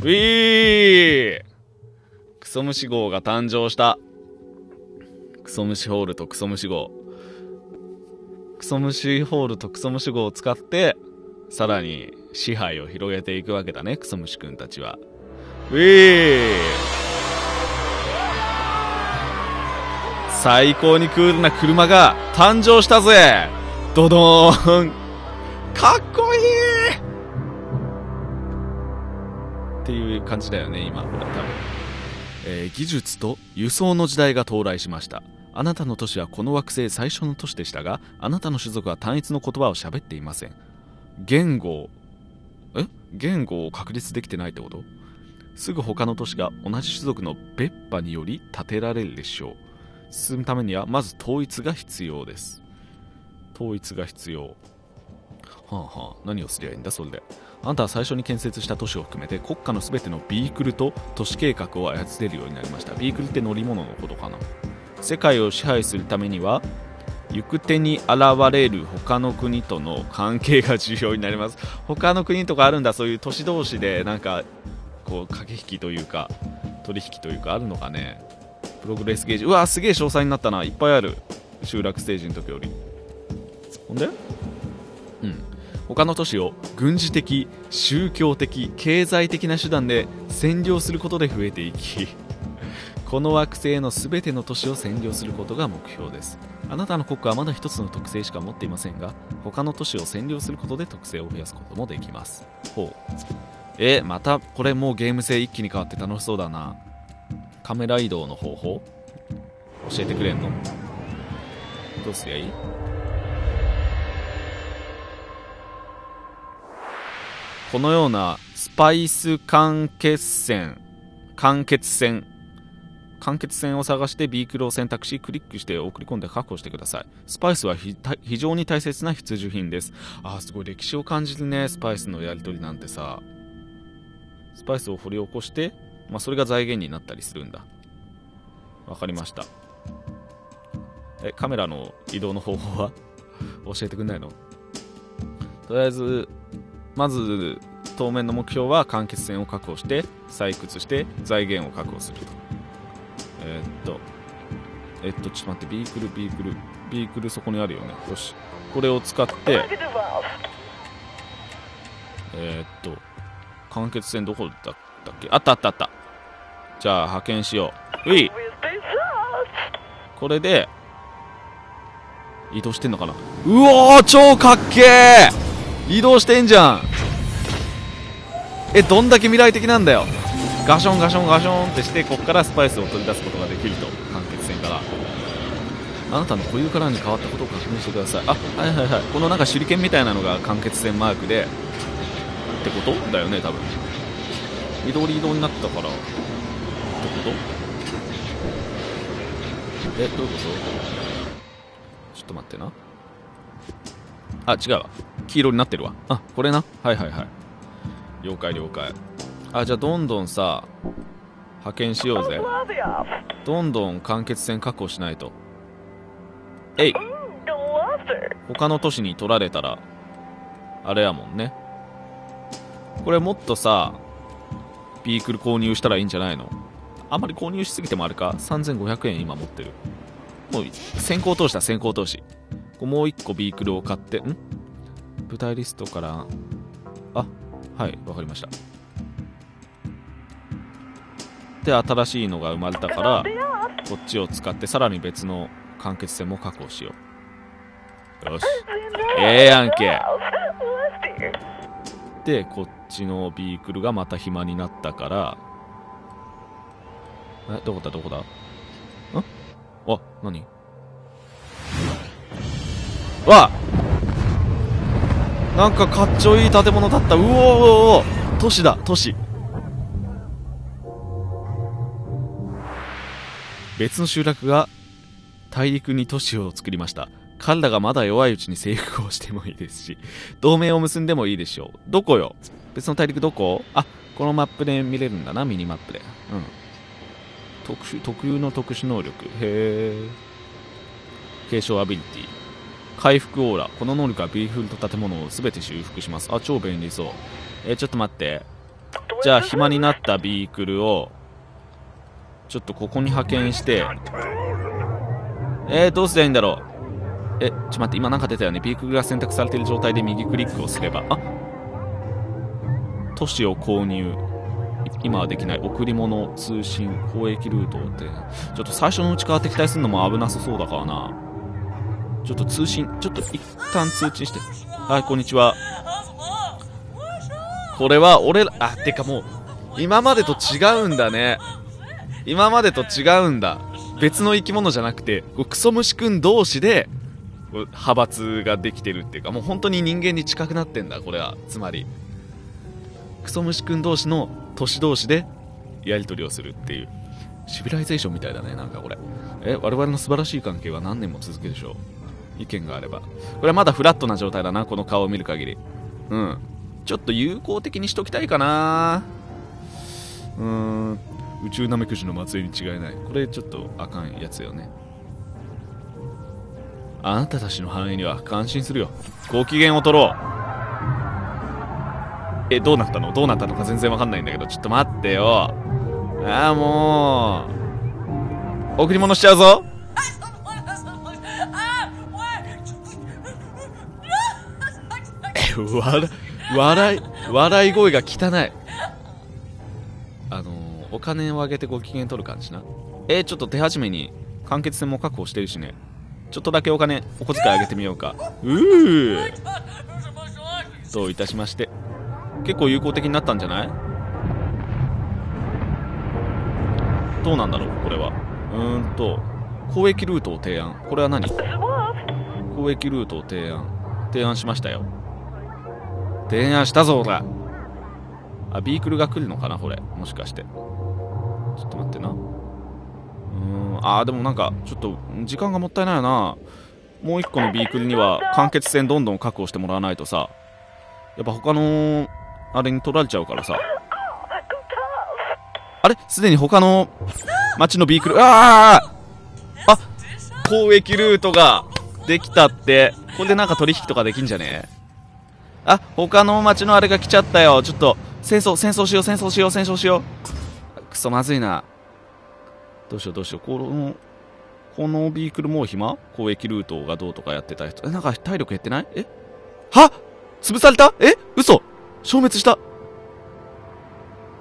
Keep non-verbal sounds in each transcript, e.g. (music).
ウィークソムシ号が誕生した。クソムシホールとクソムシ号。クソムシホールとクソムシ号を使って、さらに支配を広げていくわけだね、クソムシくんたちは。ウィー最高にクールな車が誕生したぜドドーンかっこっていう感じだよね、今、これ多分。えー技術と輸送の時代が到来しました。あなたの都市はこの惑星最初の都市でしたが、あなたの種族は単一の言葉を喋っていません。言語、え？言語を確立できてないってこと？すぐ他の都市が同じ種族の別派により建てられるでしょう。進むためにはまず統一が必要です。統一が必要。はあはあ、何をすりゃいいんだそれで。あなたは最初に建設した都市を含めて国家のすべてのビークルと都市計画を操れるようになりました。ビークルって乗り物のことかな。世界を支配するためには行く手に現れる他の国との関係が重要になります。他の国とかあるんだそういう都市同士でなんかこう駆け引きというか取引というかあるのかね。プログレスゲージ。うわすげえ詳細になったな。いっぱいある。集落ステージの時より。ほんで？他の都市を軍事的宗教的経済的な手段で占領することで増えていき (laughs) この惑星の全ての都市を占領することが目標です。あなたの国家はまだ一つの特性しか持っていませんが他の都市を占領することで特性を増やすこともできます。ほう。えまたこれもうゲーム性一気に変わって楽しそうだな。カメラ移動の方法？教えてくれんの？どうすりゃいい？このようなスパイス間欠線間欠線間欠線を探してビークルを選択しクリックして送り込んで確保してください。スパイスは非常に大切な必需品です。あーすごい歴史を感じるね。スパイスのやり取りなんてさ。スパイスを掘り起こして、まあ、それが財源になったりするんだ。わかりました。えカメラの移動の方法は？(laughs) 教えてくんないの？とりあえずまず当面の目標は間欠線を確保して採掘して財源を確保すると。えーっとえっとちょっと待ってビークルビークルビークルそこにあるよね。よし。これを使ってえーっと間欠線どこだったっけ？あったあったあった。じゃあ派遣しよう。うい。これで移動してんのかな？うおー超かっけー！移動してんじゃん。えどんだけ未来的なんだよ。ガションガションガションってしてここからスパイスを取り出すことができると。間欠線から。あなたの固有カラーに変わったことを確認してください。あはいはいはい。このなんか手裏剣みたいなのが間欠線マークで。ってことだよね多分。緑色になったから。ってこと？えどういうこと？ちょっと待ってな。あ違うわ。黄色になってるわ。あこれな？はいはいはい。了解了解。あじゃあどんどんさ派遣しようぜ。どんどん間欠線確保しないと。えい。他の都市に取られたらあれやもんね。これもっとさビークル購入したらいいんじゃないの？あんまり購入しすぎてもあれか。3500円今持ってる。もう先行投資だ先行投資。もう1個ビークルを買ってん？舞台リストからあはいわかりました。で新しいのが生まれたからこっちを使ってさらに別の間欠線も確保しよう。よし。ええやんけ。でこっちのビークルがまた暇になったからえどこだ？どこだ？ん？あ何？わなんかかっちょいい建物だった。うおーおーおー都市だ都市。別の集落が大陸に都市を作りました。彼らがまだ弱いうちに征服をしてもいいですし同盟を結んでもいいでしょう。どこよ？別の大陸どこ？あこのマップで見れるんだなミニマップで。うん。特殊特有の特殊能力。へえ継承アビリティ。回復オーラ。この能力はビークルと建物を全て修復します。あ超便利そう。えーちょっと待って。じゃあ暇になったビークルをちょっとここに派遣して。えー、どうすりゃいいんだろう。えちょっと待って。今なんか出たよね。ビークルが選択されている状態で右クリックをすれば。あ都市を購入。今はできない。贈り物通信交易ルートってちょっと最初のうちから敵対するのも危なさそうだからな。ちょっと通信ちょっと一旦通知して。はいこんにちは。これは俺らあてかもう今までと違うんだね。今までと違うんだ。別の生き物じゃなくてクソ虫くん同士で派閥ができてるっていうかもう本当に人間に近くなってんだこれは。つまりクソ虫くん同士の都市同士でやり取りをするっていう。シビライゼーションみたいだねなんかこれ。え我々の素晴らしい関係は何年も続くでしょう？意見があれば。これはまだフラットな状態だなこの顔を見る限り。うん。ちょっと友好的にしときたいかな。うん。宇宙ナメクジの末裔に違いない。これちょっとあかんやつよね。あなたたちの繁栄には感心するよ。ご機嫌を取ろう。えどうなったの？どうなったのか全然わかんないんだけど。ちょっと待ってよ。ああもう。贈り物しちゃうぞ。笑い笑い声が汚い。あのお金をあげてご機嫌取る感じな。えー、ちょっと手始めに完結戦も確保してるしね。ちょっとだけお金お小遣いあげてみようか。うー。どういたしまして。結構有効的になったんじゃない？どうなんだろうこれは。うーんと交易ルートを提案。これは何？交易ルートを提案。提案しましたよ。提案したぞだあビークルが来るのかなこれ。もしかして。ちょっと待ってな。うーん。あーでもなんかちょっと時間がもったいないよな。もう一個のビークルには完結戦どんどん確保してもらわないとさ。やっぱ他のあれに取られちゃうからさ。あれ？すでに他の町のビークルあああ交易ルートができたって。これでなんか取引とかできんじゃね？えあ他の町のあれが来ちゃったよ。ちょっと戦争戦争しよう戦争しよう戦争しよう。くそまずいな。どうしようどうしよう。このこのビークルもう暇交易ルートがどうとかやってた人。えなんか体力減ってない？え？は？潰された？え？嘘。消滅した？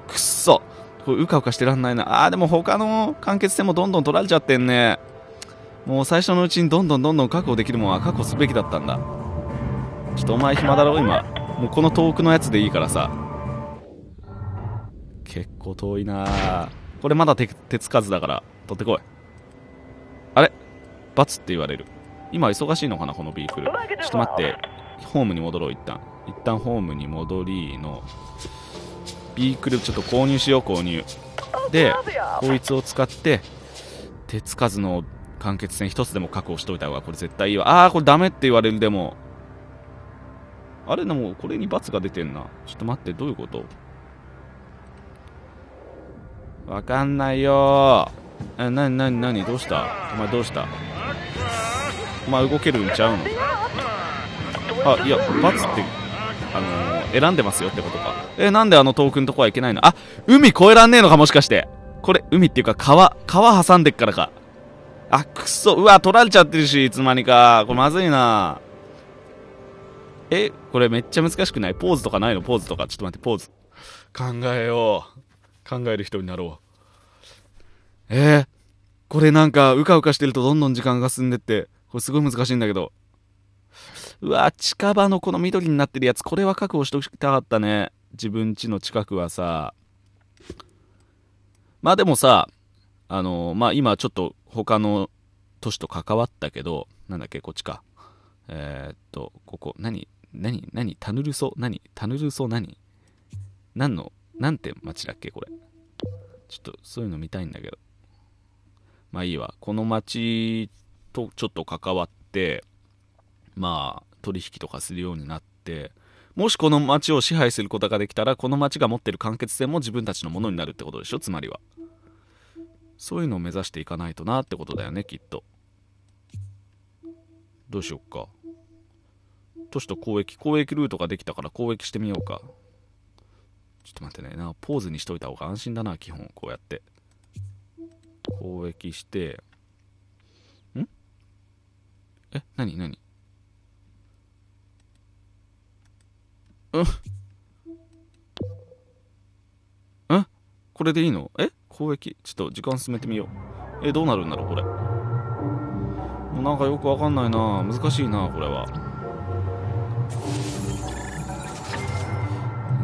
くっそ。これうかうかしてらんないな。あーでも他の完結戦もどんどん取られちゃってんね。もう最初のうちにどんどんどんどん確保できるもんは確保すべきだったんだ。ちょっとお前暇だろ今。もうこの遠くのやつでいいからさ。結構遠いな。これまだ手手つかずだから取ってこい。あれ？罰って言われる。今忙しいのかなこのビークル。ちょっと待って。ホームに戻ろう一旦。一旦ホームに戻りのビークルちょっと購入しよう購入。でこいつを使って手つかずの完結戦一つでも確保しといた方がこれ絶対いいわ。あーこれダメって言われる。でもあれでもこれに罰が出てんな。ちょっと待ってどういうこと？わかんないよ。えなになになに？どうした？お前どうした？お前動けるんちゃうの？あいや罰ってあのー選んでますよってことか。えなんであの遠くのとこは行けないの？あ海越えらんねえのかもしかして。これ海っていうか川川挟んでっからか。あくそ。うわ取られちゃってるしいつまにか。これまずいな。えこれめっちゃ難しくない？ポーズとかないの？ポーズとか。ちょっと待ってポーズ。考えよう。考える人になろう。えー、これなんかうかうかしてるとどんどん時間が進んでって。これすごい難しいんだけど。うわ近場のこの緑になってるやつ。これは確保しときたかったね。自分家の近くはさ。まあでもさあのまあ今ちょっと他の都市と関わったけどなんだっけこっちか。えー、っとここ何？何何タヌルソ何タヌルソ何？何のなんて町だっけこれ。ちょっとそういうの見たいんだけど。まあいいわ。この町とちょっと関わってまあ取引とかするようになってもしこの町を支配することができたらこの町が持ってる完結戦も自分たちのものになるってことでしょ？つまりは。そういうのを目指していかないとなってことだよねきっと。どうしよっか。都市と交易交易ルートができたから交易してみようか。ちょっと待ってね。なポーズにしといた方が安心だな基本こうやって。攻撃して。ん？え？何？何？うん？うん？これでいいの？え？攻撃ちょっと時間進めてみよう。えどうなるんだろうこれ。もうなんかよくわかんないな。難しいなこれは。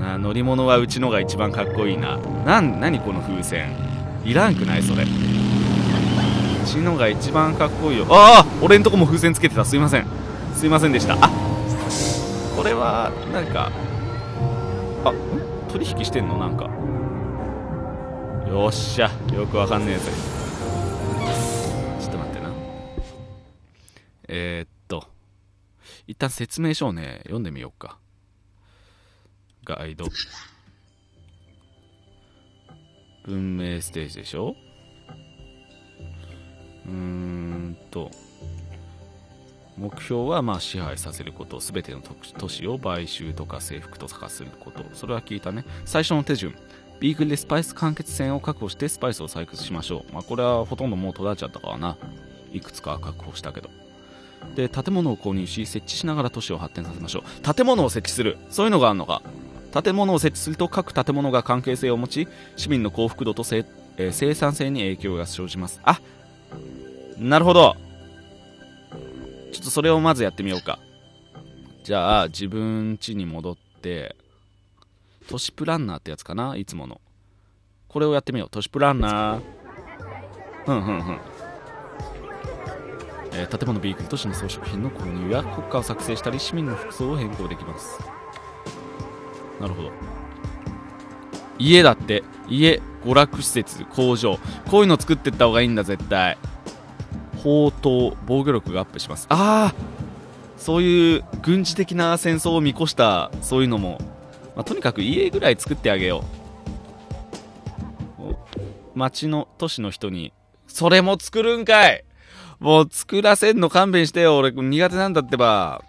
な乗り物はうちのが一番かっこいいな。なん何この風船。いらんくないそれ。うちのが一番かっこいいよ。ああ俺んとこも風船つけてた。すいません。すいませんでした。あこれはなんかあ取引してんの？なんか。よっしゃ。よくわかんねえぜ。ちょっと待ってな。えー、っと。一旦説明書をね読んでみようか。ガイド。文明ステージでしょ？うーんと。目標はまあ支配させること。すべての都市を買収とか征服とかすること。それは聞いたね。最初の手順。ビーグルでスパイス完結線を確保してスパイスを採掘しましょう。まあこれはほとんどもう途絶えちゃったからな。いくつか確保したけど。で建物を購入し設置しながら都市を発展させましょう。建物を設置する。そういうのがあるのか。建物を設置すると各建物が関係性を持ち市民の幸福度と、えー、生産性に影響が生じます。あなるほど。ちょっとそれをまずやってみようか。じゃあ自分家に戻って都市プランナーってやつかないつもの。これをやってみよう。都市プランナー。ふんふんふん。えー、建物ビークル都市の装飾品の購入や国家を作成したり市民の服装を変更できます。なるほど。家だって家娯楽施設工場。こういうの作ってった方がいいんだ絶対。砲塔防御力がアップします。ああそういう軍事的な戦争を見越したそういうのも、まあ、とにかく家ぐらい作ってあげよう町の都市の人にそれも作るんかい。もう作らせんの勘弁してよ。俺苦手なんだってば。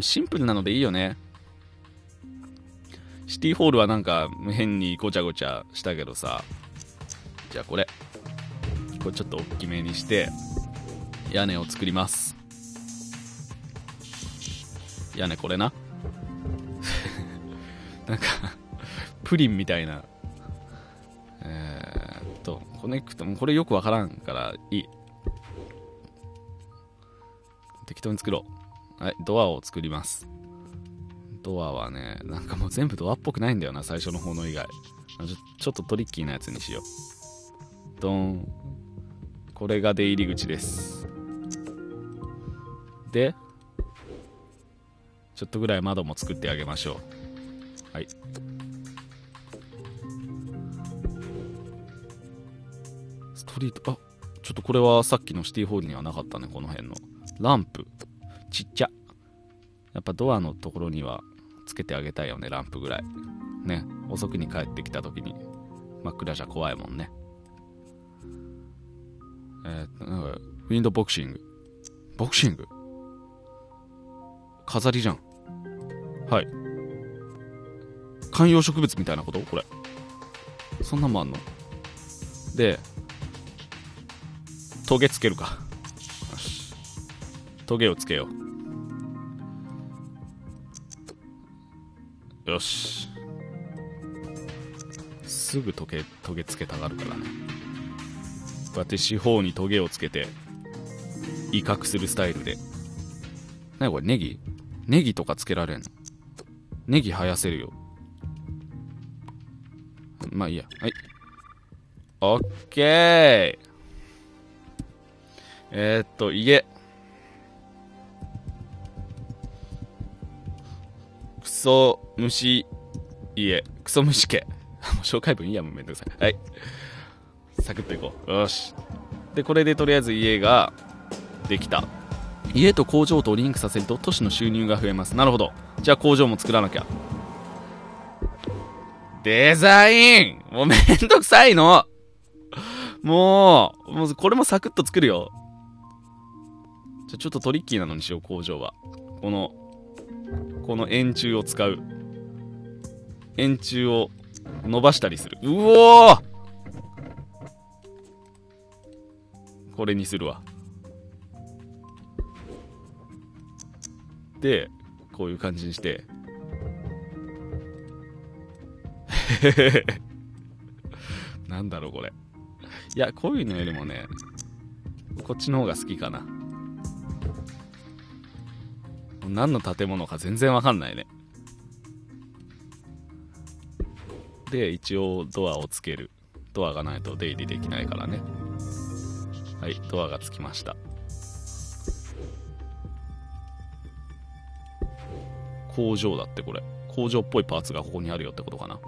シンプルなのでいいよね。シティホールはなんか変にごちゃごちゃしたけどさ。じゃあこれ。これちょっと大きめにして屋根を作ります。屋根これな。(laughs) なんかプリンみたいな。えー、っとコネクトもこれよくわからんからいい。適当に作ろう。はいドアを作ります。ドアはねなんかもう全部ドアっぽくないんだよな最初の方の以外。ちょっとトリッキーなやつにしよう。ドン。これが出入り口です。でちょっとぐらい窓も作ってあげましょう。はい。ストリートあちょっとこれはさっきのシティホールにはなかったねこの辺の。ランプ。ちっちゃ。やっぱドアのところにはつけてあげたいよねランプぐらい。ね。遅くに帰ってきた時に。真っ暗じゃ怖いもんね。えー、なんかウィンドボクシング。ボクシング？飾りじゃん。はい。観葉植物みたいなこと？これ。そんなもんあんの？でトゲつけるか。よしトゲをつけよう。よし。すぐトゲトゲつけたがるから。ねこうやって四方にトゲをつけて威嚇するスタイルで。なにこれネギ？ネギとかつけられんの？ネギ生やせるよ。まあいいや。はい。オッケー。えー、っと家ソ虫家。クソ虫家。(laughs) 紹介文いいやもうめんどくさい。はい。サクッといこう。よし。でこれでとりあえず家ができた。家と工場とリンクさせると都市の収入が増えます。なるほど。じゃあ工場も作らなきゃ。デザイン！もうめんどくさいの。もう、もうこれもサクッと作るよ。じゃちょっとトリッキーなのにしよう、工場は。この、この円柱を使う。円柱を伸ばしたりする。うおー！これにするわ。でこういう感じにして。(laughs) なんだろうこれ。いやこういうのよりもねこっちの方が好きかな。何の建物か全然わかんないね。で一応ドアをつける。ドアがないと出入りできないからね。はいドアがつきました。工場だってこれ。工場っぽいパーツがここにあるよってことかな。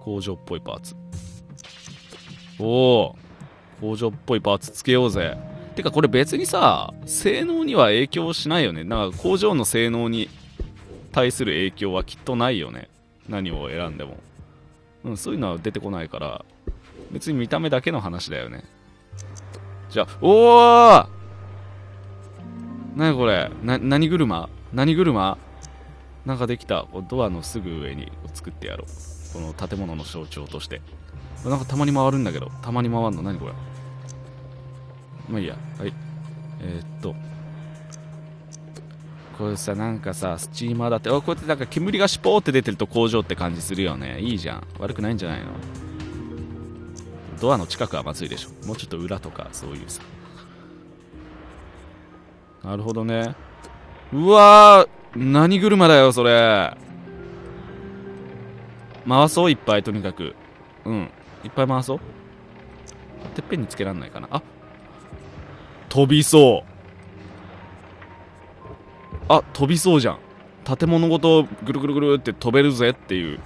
工場っぽいパーツ。おお工場っぽいパーツつけようぜ。てかこれ別にさ性能には影響しないよね。なんか工場の性能に対する影響はきっとないよね。何を選んでも、うん、そういうのは出てこないから。別に見た目だけの話だよね。じゃあおお何これ。な何車？何車？なんかできた。ドアのすぐ上に作ってやろう。この建物の象徴として。なんかたまに回るんだけど。たまに回るの？何これ？まあいいや。はい。えー、っと。これさなんかさスチーマーだって。こうやってなんか煙がシュポーって出てると工場って感じするよね。いいじゃん。悪くないんじゃないの？ドアの近くはまずいでしょ。もうちょっと裏とかそういうさ。なるほどね。うわ何車だよそれ。回そういっぱいとにかく。うん。いっぱい回そう。てっぺんにつけらんないかな。あ飛びそう。あ飛びそうじゃん。建物ごとぐるぐるぐるって飛べるぜっていう。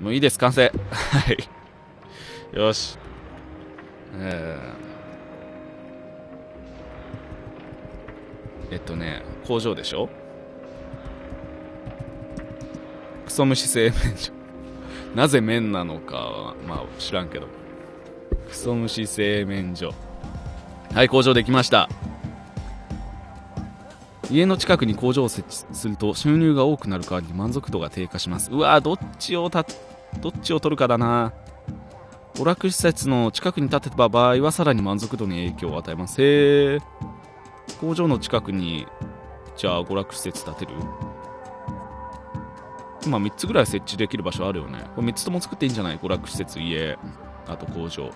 もういいです完成。(laughs) はい。よし。えー、えっとね工場でしょ？クソ虫製麺所。(laughs) なぜ麺なのかはまあ知らんけど。クソ虫製麺所。はい工場できました。家の近くに工場を設置すると収入が多くなる代わりに満足度が低下します。うわどっちをたどっちを取るかだな。娯楽施設の近くに建てた場合はさらに満足度に影響を与えます。へえ工場の近くにじゃあ娯楽施設建てる？今3つぐらい設置できる場所あるよね。これ3つとも作っていいんじゃない？娯楽施設家あと工場。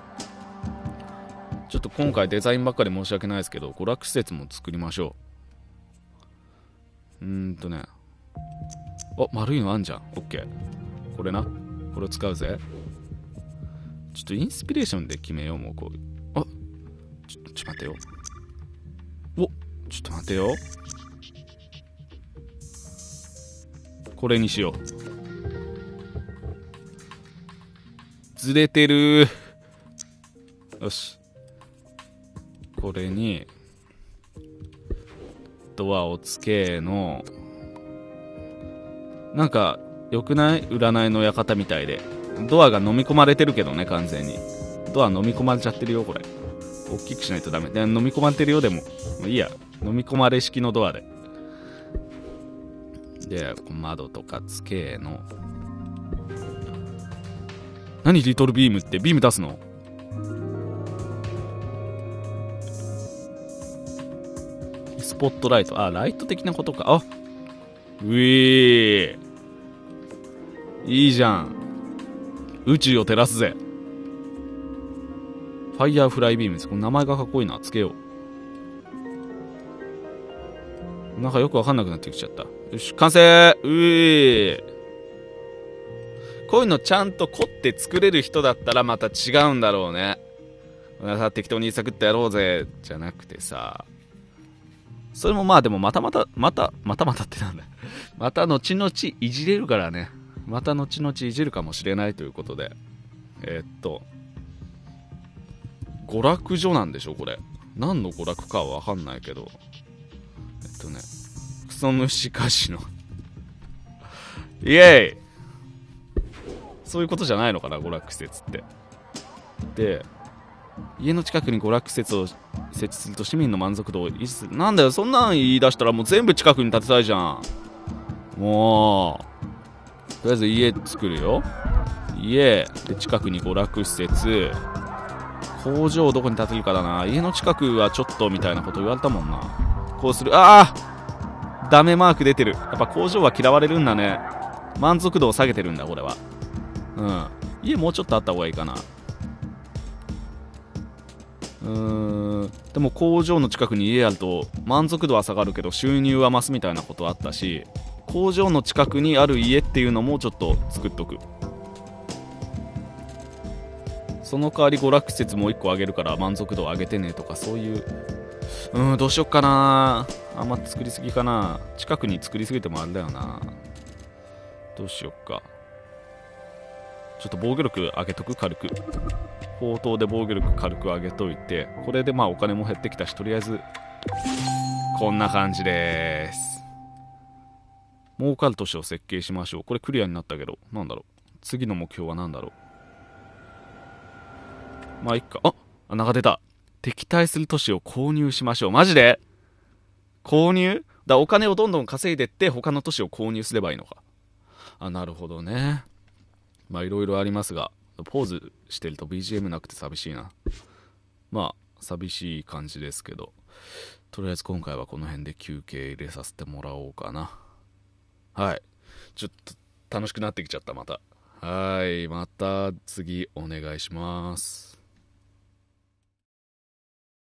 ちょっと今回デザインばっかり申し訳ないですけど娯楽施設も作りましょう。うーんとね。あ丸いのあんじゃん。OK これな。これを使うぜ。ちょっとインスピレーションで決めようもうこう。あちょちょっと待てよ。おちょっと待てよ。これにしよう。ずれてる。よし。これにドアをつけのなんか良くない？占いの館みたいで。ドアが飲み込まれてるけどね完全に。ドア飲み込まれちゃってるよこれ。大きくしないとダメ。飲み込まれてるよでも。もいいや。飲み込まれ式のドアで。で窓とかつけの。何？リトルビームってビーム出すの？ポットライト。あライト的なことか。あうえー。いいじゃん。宇宙を照らすぜ。ファイヤーフライビームですこの名前がかっこいいな。つけよう。なんかよくわかんなくなってきちゃった。よし完成。うえこういうのちゃんと凝って作れる人だったらまた違うんだろうね。さ適当にサクッとやろうぜ。じゃなくてさ。それもまあでもまたまたまたまたまたってなんだ。また後々いじれるからね。また後々いじるかもしれないということで。えー、っと娯楽所なんでしょこれ。何の娯楽かは分かんないけど。えっとねクソ虫カジノイエーイ！そういうことじゃないのかな娯楽施設って。で家の近くに娯楽施設を設置すると市民の満足度を維持する。なんだよそんなん言い出したらもう全部近くに建てたいじゃん。もうとりあえず家作るよ。家。で近くに娯楽施設。工場をどこに建てるかだな。家の近くはちょっとみたいなこと言われたもんな。こうする。ああダメマーク出てる。やっぱ工場は嫌われるんだね。満足度を下げてるんだこれは。うん。家もうちょっとあった方がいいかな。うん。でも工場の近くに家あると満足度は下がるけど収入は増すみたいなことあったし工場の近くにある家っていうのもちょっと作っとく。その代わり娯楽施設もう1個あげるから満足度上げてねとかそういう。うんどうしよっかな。あんま作りすぎかな。近くに作りすぎてもあれだよな。どうしよっか。ちょっと防御力上げとく軽く。砲塔で防御力軽く上げといてこれでまあお金も減ってきたしとりあえずこんな感じです。儲かる都市を設計しましょう。これクリアになったけどなんだろう。次の目標は何だろう。まあいっか。あ穴が出た。敵対する都市を購入しましょう。マジで？購入？だお金をどんどん稼いでって他の都市を購入すればいいのか。あなるほどね。まあいろいろありますがポーズしてると BGM なくて寂しいな。まあ寂しい感じですけどとりあえず今回はこの辺で休憩入れさせてもらおうかな。はい。ちょっと楽しくなってきちゃったまた。はい。また次お願いします。